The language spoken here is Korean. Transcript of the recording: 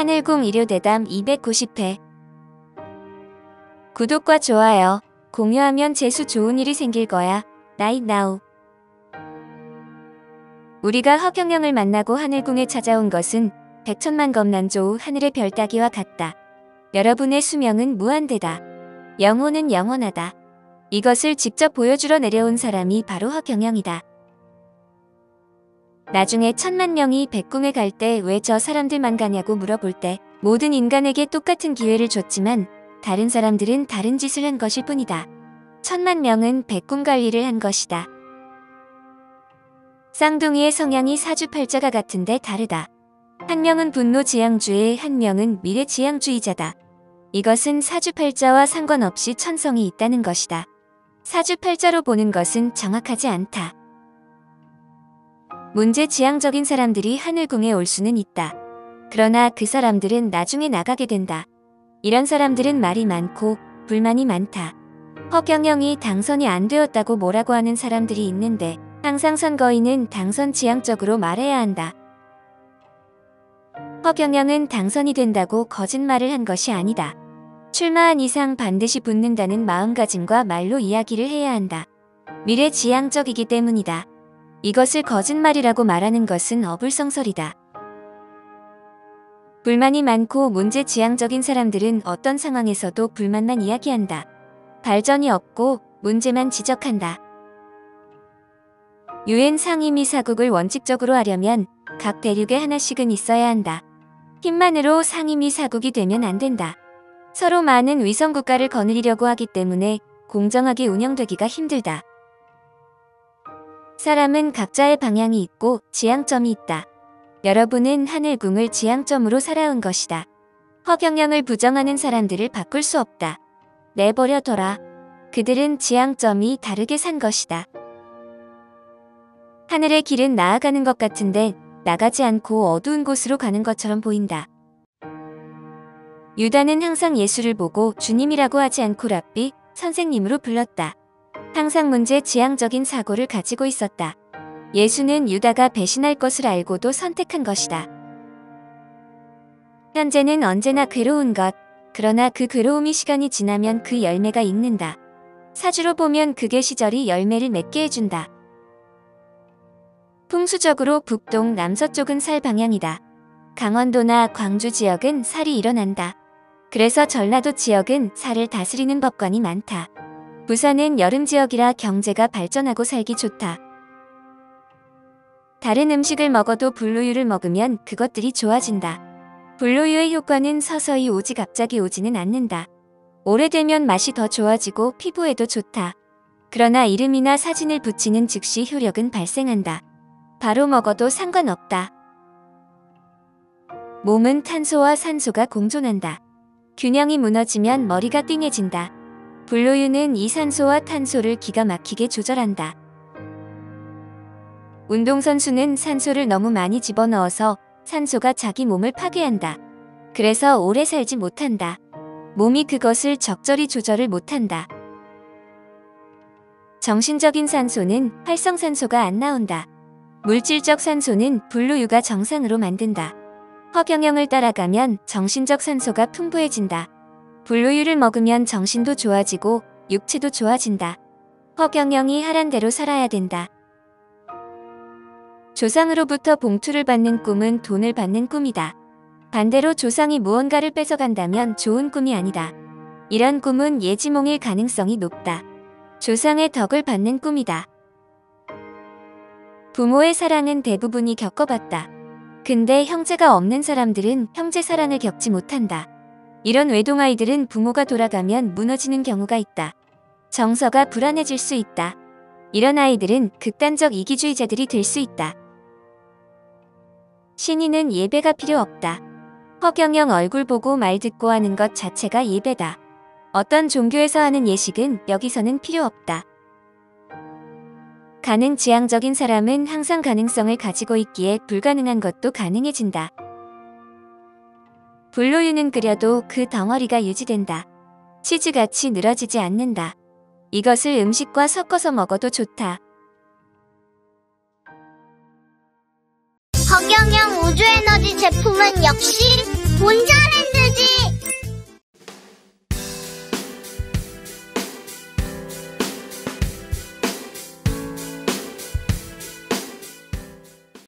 하늘궁 일요대담 290회 구독과 좋아요, 공유하면 재수 좋은 일이 생길 거야. 나잇 나우 우리가 허경영을 만나고 하늘궁에 찾아온 것은 백천만 검난조우 하늘의 별 따기와 같다. 여러분의 수명은 무한대다. 영혼은 영원하다. 이것을 직접 보여주러 내려온 사람이 바로 허경영이다. 나중에 천만 명이 백궁에 갈 때 왜 저 사람들만 가냐고 물어볼 때 모든 인간에게 똑같은 기회를 줬지만 다른 사람들은 다른 짓을 한 것일 뿐이다. 천만 명은 백궁 관리를 한 것이다. 쌍둥이의 성향이 사주팔자가 같은데 다르다. 한 명은 분노 지향주의 한 명은 미래 지향주의자다. 이것은 사주팔자와 상관없이 천성이 있다는 것이다. 사주팔자로 보는 것은 정확하지 않다. 문제 지향적인 사람들이 하늘궁에 올 수는 있다. 그러나 그 사람들은 나중에 나가게 된다. 이런 사람들은 말이 많고 불만이 많다. 허경영이 당선이 안 되었다고 뭐라고 하는 사람들이 있는데 항상 선거인은 당선 지향적으로 말해야 한다. 허경영은 당선이 된다고 거짓말을 한 것이 아니다. 출마한 이상 반드시 붙는다는 마음가짐과 말로 이야기를 해야 한다. 미래 지향적이기 때문이다. 이것을 거짓말이라고 말하는 것은 어불성설이다. 불만이 많고 문제지향적인 사람들은 어떤 상황에서도 불만만 이야기한다. 발전이 없고 문제만 지적한다. 유엔 상임위 사국을 원칙적으로 하려면 각 대륙에 하나씩은 있어야 한다. 힘만으로 상임위 사국이 되면 안 된다. 서로 많은 위성국가를 거느리려고 하기 때문에 공정하게 운영되기가 힘들다. 사람은 각자의 방향이 있고 지향점이 있다. 여러분은 하늘궁을 지향점으로 살아온 것이다. 허경영을 부정하는 사람들을 바꿀 수 없다. 내버려둬라. 그들은 지향점이 다르게 산 것이다. 하늘의 길은 나아가는 것 같은데 나가지 않고 어두운 곳으로 가는 것처럼 보인다. 유다는 항상 예수를 보고 주님이라고 하지 않고 랍비, 선생님으로 불렀다. 항상 문제 지향적인 사고를 가지고 있었다. 예수는 유다가 배신할 것을 알고도 선택한 것이다. 현재는 언제나 괴로운 것, 그러나 그 괴로움이 시간이 지나면 그 열매가 익는다. 사주로 보면 그게 시절이 열매를 맺게 해준다. 풍수적으로 북동 남서쪽은 살 방향이다. 강원도나 광주 지역은 살이 일어난다. 그래서 전라도 지역은 살을 다스리는 법관이 많다. 부산은 여름 지역이라 경제가 발전하고 살기 좋다. 다른 음식을 먹어도 불로유를 먹으면 그것들이 좋아진다. 불로유의 효과는 서서히 오지 갑자기 오지는 않는다. 오래되면 맛이 더 좋아지고 피부에도 좋다. 그러나 이름이나 사진을 붙이는 즉시 효력은 발생한다. 바로 먹어도 상관없다. 몸은 탄소와 산소가 공존한다. 균형이 무너지면 머리가 띵해진다. 불로유는 이 산소와 탄소를 기가 막히게 조절한다. 운동선수는 산소를 너무 많이 집어넣어서 산소가 자기 몸을 파괴한다. 그래서 오래 살지 못한다. 몸이 그것을 적절히 조절을 못한다. 정신적인 산소는 활성산소가 안 나온다. 물질적 산소는 불로유가 정상으로 만든다. 허경영을 따라가면 정신적 산소가 풍부해진다. 불우유를 먹으면 정신도 좋아지고 육체도 좋아진다. 허경영이 하란 대로 살아야 된다. 조상으로부터 봉투를 받는 꿈은 돈을 받는 꿈이다. 반대로 조상이 무언가를 뺏어간다면 좋은 꿈이 아니다. 이런 꿈은 예지몽일 가능성이 높다. 조상의 덕을 받는 꿈이다. 부모의 사랑은 대부분이 겪어봤다. 근데 형제가 없는 사람들은 형제 사랑을 겪지 못한다. 이런 외동아이들은 부모가 돌아가면 무너지는 경우가 있다. 정서가 불안해질 수 있다. 이런 아이들은 극단적 이기주의자들이 될 수 있다. 신인은 예배가 필요 없다. 허경영 얼굴 보고 말 듣고 하는 것 자체가 예배다. 어떤 종교에서 하는 예식은 여기서는 필요 없다. 가능 지향적인 사람은 항상 가능성을 가지고 있기에 불가능한 것도 가능해진다. 불로유는 끓여도 그 덩어리가 유지된다. 치즈같이 늘어지지 않는다. 이것을 음식과 섞어서 먹어도 좋다. 허경영 우주에너지 제품은 역시 본전